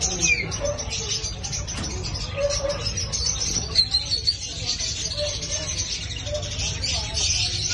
Mm.